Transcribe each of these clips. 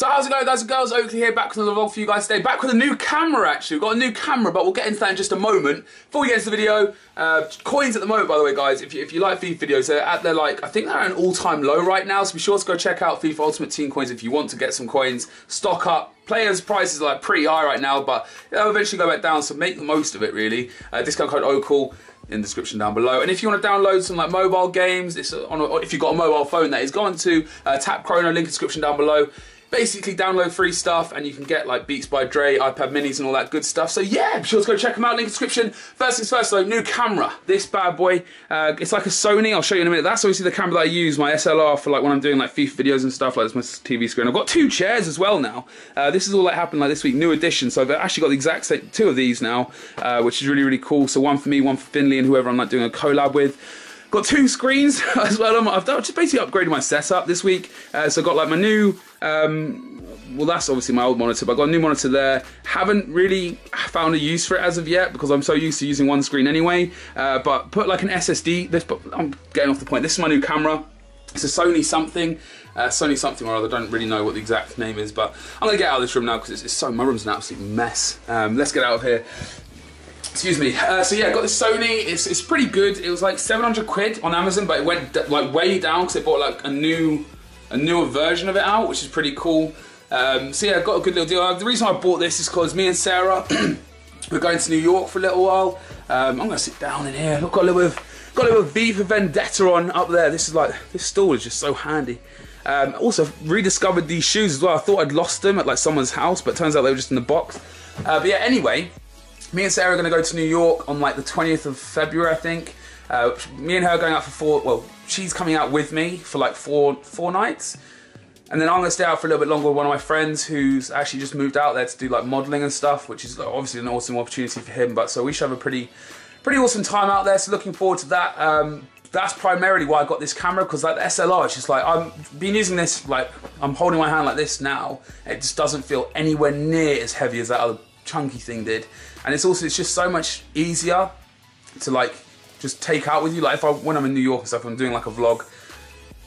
So how's it going guys and girls, Oakley here, back with another vlog for you guys today. Back with a new camera actually, we've got a new camera but we'll get into that in just a moment. Before we get into the video, uh, coins at the moment by the way guys, if you, if you like FIFA videos, they're at their like, I think they're at an all time low right now, so be sure to go check out FIFA Ultimate Team coins if you want to get some coins, stock up. Players' prices are like pretty high right now, but they'll eventually go back down, so make the most of it really. Uh, discount code oakel in the description down below. And if you want to download some like mobile games, it's on a, if you've got a mobile phone that is, go on to uh, Tap Chrono, link in the description down below basically download free stuff and you can get like Beats by Dre, iPad minis and all that good stuff. So yeah, be sure to go check them out, link in description. First things first though, new camera. This bad boy, uh, it's like a Sony, I'll show you in a minute. That's obviously the camera that I use, my SLR for like when I'm doing like FIFA videos and stuff, like this my TV screen. I've got two chairs as well now. Uh, this is all that happened like this week, new edition. So I've actually got the exact same, two of these now, uh, which is really, really cool. So one for me, one for Finley and whoever I'm like doing a collab with. Got two screens as well. I've just basically upgraded my setup this week. Uh, so I got like my new um, well, that's obviously my old monitor, but I've got a new monitor there. Haven't really found a use for it as of yet because I'm so used to using one screen anyway. Uh, but put like an SSD. This, but I'm getting off the point. This is my new camera. It's a Sony something, uh, Sony something or other. I don't really know what the exact name is, but I'm gonna get out of this room now because it's, it's, so my room's an absolute mess. Um, let's get out of here. Excuse me. Uh, so yeah, I got this Sony. It's it's pretty good. It was like 700 quid on Amazon, but it went like way down because they bought like a new a newer version of it out, which is pretty cool. Um, so yeah, I got a good little deal. The reason I bought this is because me and Sarah, we're going to New York for a little while. Um, I'm gonna sit down in here. Look, got a little bit of, got a little V for Vendetta on up there. This is like, this stool is just so handy. Um, also rediscovered these shoes as well. I thought I'd lost them at like someone's house, but turns out they were just in the box. Uh, but yeah, anyway, me and Sarah are gonna go to New York on like the 20th of February, I think. Uh, me and her are going out for four, well, she's coming out with me for like four, four nights. And then I'm gonna stay out for a little bit longer with one of my friends who's actually just moved out there to do like modeling and stuff, which is obviously an awesome opportunity for him. But so we should have a pretty, pretty awesome time out there. So looking forward to that. Um, that's primarily why I got this camera because like the SLR, it's just like I've been using this like I'm holding my hand like this now. It just doesn't feel anywhere near as heavy as that other chunky thing did. And it's also it's just so much easier to like just take out with you. Like if I when I'm in New York and stuff, I'm doing like a vlog.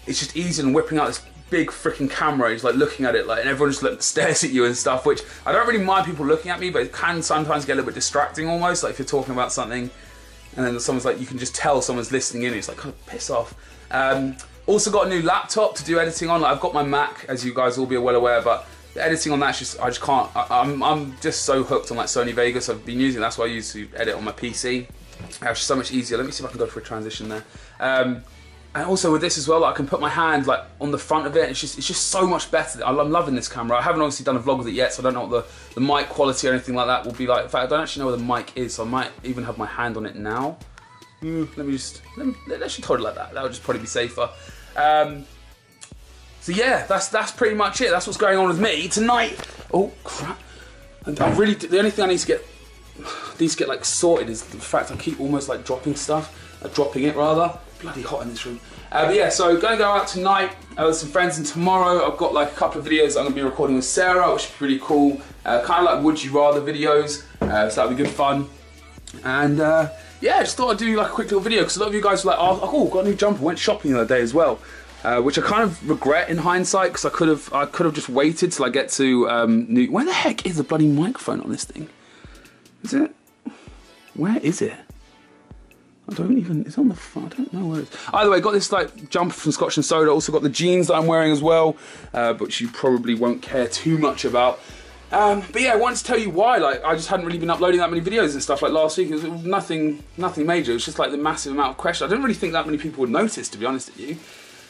It's just easy than whipping out this big freaking camera. He's like looking at it, like, and everyone just like, stares at you and stuff. Which I don't really mind people looking at me, but it can sometimes get a little bit distracting, almost. Like if you're talking about something, and then someone's like, you can just tell someone's listening in. It's like, of piss off. Um, also got a new laptop to do editing on. Like I've got my Mac, as you guys will be well aware, but the editing on that's just I just can't. I, am I'm, I'm just so hooked on like Sony Vegas. I've been using. That's why I used to edit on my PC. It's just so much easier. Let me see if I can go for a transition there. Um, and also with this as well, like, I can put my hand like on the front of it. It's just it's just so much better. I'm loving this camera. I haven't obviously done a vlog with it yet, so I don't know what the, the mic quality or anything like that will be like. In fact, I don't actually know where the mic is, so I might even have my hand on it now. Mm, let me just let me, let's just hold it like that. That would just probably be safer. Um, so yeah, that's that's pretty much it. That's what's going on with me tonight. Oh crap! And I really the only thing I need to get need to get like sorted is the fact I keep almost like dropping stuff, uh, dropping it rather bloody hot in this room. Uh, but yeah, so gonna go out tonight uh, with some friends and tomorrow I've got like a couple of videos I'm gonna be recording with Sarah, which is pretty cool. Uh, kind of like would you rather videos, uh, so that'll be good fun. And yeah, just thought I'd do like a quick little video because a lot of you guys were like, oh, oh, got a new jumper, went shopping the other day as well. Uh, which I kind of regret in hindsight because I could have I could have just waited till I get to um, new. Where the heck is the bloody microphone on this thing? Is it? Where is it? I don't even, it's on the I don't know where it is. Either way, got this like jumper from Scotch and Soda, also got the jeans that I'm wearing as well, uh, which you probably won't care too much about. Um, but yeah, I wanted to tell you why, like, I just hadn't really been uploading that many videos and stuff like last week. It was nothing, nothing major. It was just like the massive amount of questions. I didn't really think that many people would notice, to be honest with you.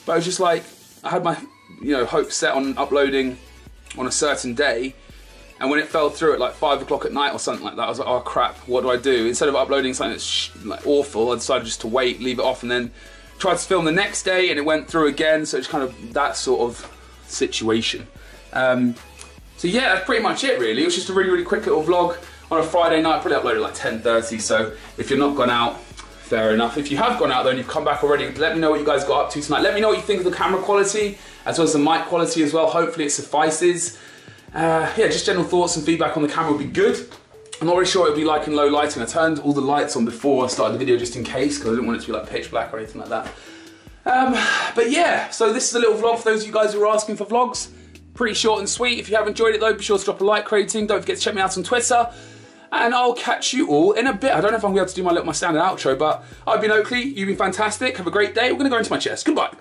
But I was just like, I had my, you know, hopes set on uploading on a certain day, and when it fell through at like five o'clock at night or something like that, I was like, oh crap, what do I do? Instead of uploading something that's like awful, I decided just to wait, leave it off, and then tried to film the next day, and it went through again. So it's kind of that sort of situation. Um, so yeah, that's pretty much it really. It was just a really, really quick little vlog on a Friday night. Probably uploaded like 10:30. So if you're not gone out, fair enough. If you have gone out though and you've come back already, let me know what you guys got up to tonight. Let me know what you think of the camera quality as well as the mic quality as well. Hopefully it suffices. Uh, yeah, just general thoughts and feedback on the camera would be good. I'm not really sure what it'd be like in low lighting. I turned all the lights on before I started the video just in case because I didn't want it to be like pitch black or anything like that. Um, but yeah, so this is a little vlog for those of you guys who are asking for vlogs. Pretty short and sweet. If you have enjoyed it though, be sure to drop a like rating. Don't forget to check me out on Twitter. And I'll catch you all in a bit. I don't know if I'm going to be able to do my little my standard outro, but I've been Oakley. You've been fantastic. Have a great day. We're going to go into my chest. Goodbye.